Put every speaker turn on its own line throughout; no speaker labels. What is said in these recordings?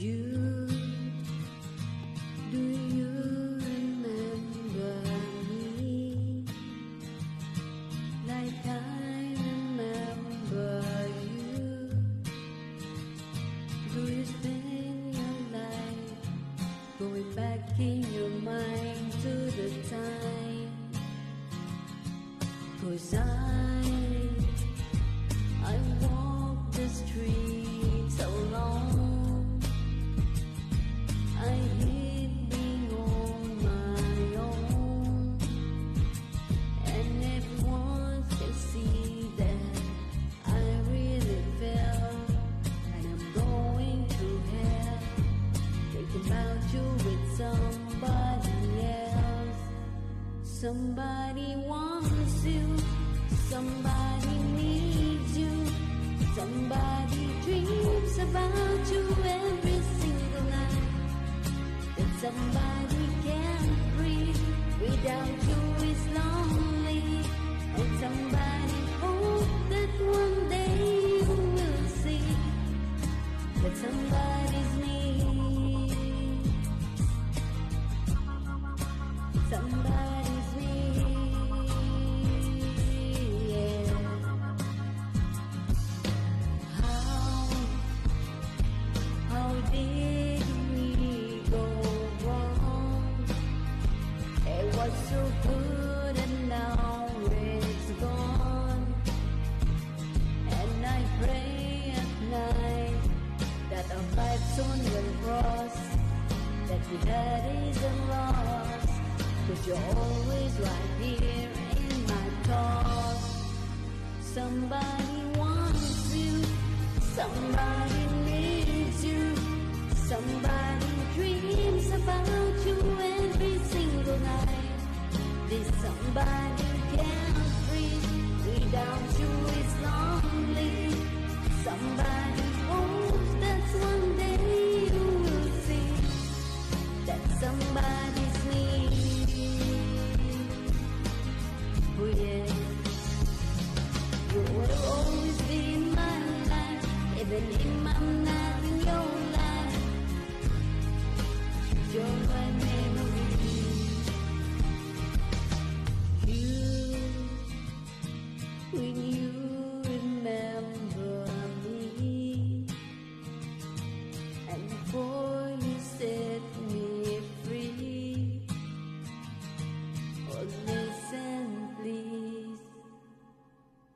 You, do you remember me like I remember you? Do you spend your life going back in your mind to the time? Cause I, Somebody wants you, somebody needs you, somebody dreams about you every single night. That somebody can't breathe without you is lonely, and somebody hope that one day you will see that somebody's me. Somebody's was so good and now it's gone. And I pray at night that our paths soon will cross, that. Cause you're always right here in my thoughts. Somebody wants you, somebody Somebody can't breathe without you is lonely. Somebody hopes that one when you remember me, and before you set me free, oh listen please.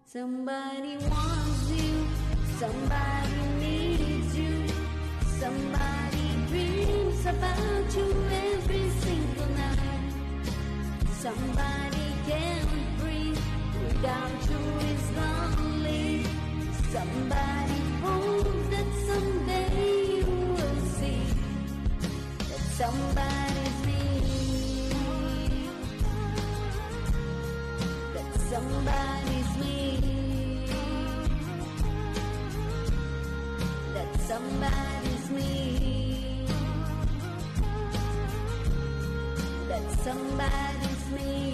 Somebody wants you, somebody needs you, somebody dreams about you somebody's me. That somebody's me. That somebody's me. That somebody's me.